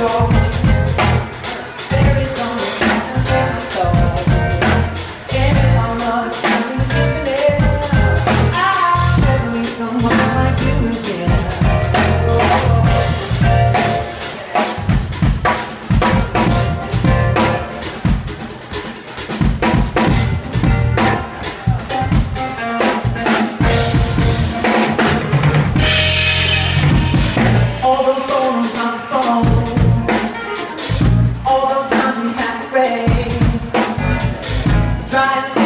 더 drive.